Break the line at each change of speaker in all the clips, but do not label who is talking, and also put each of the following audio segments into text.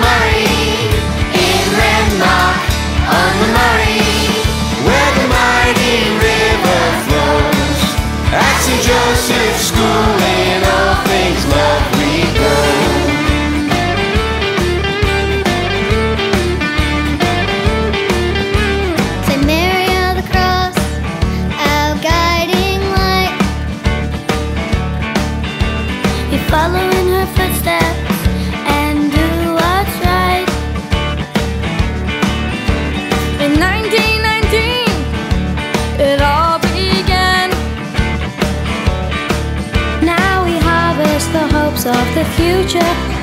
Murray in Renmark
future.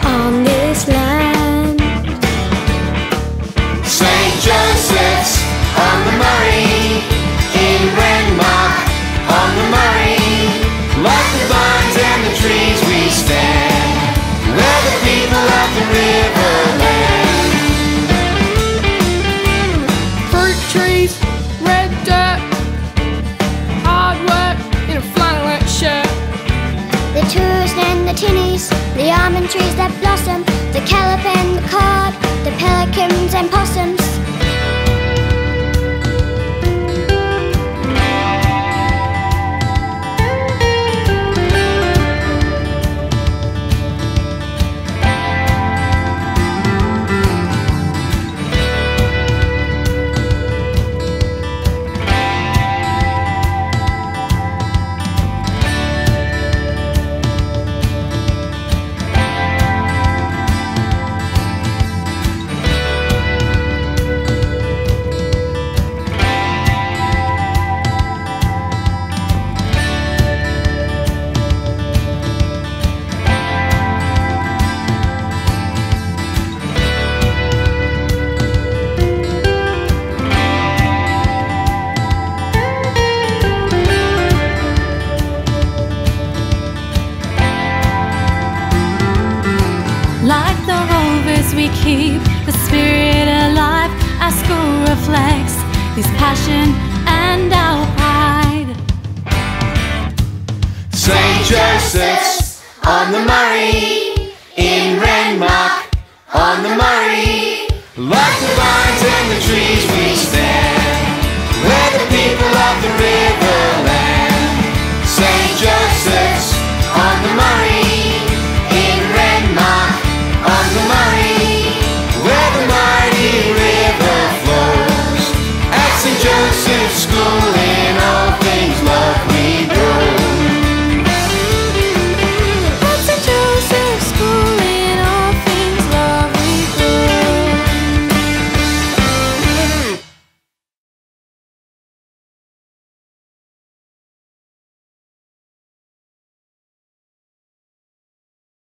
trees that blossom, the caliban.
Like the rovers, we keep the spirit alive. Our school reflects this passion and our pride.
St. Joseph's on the Murray. school.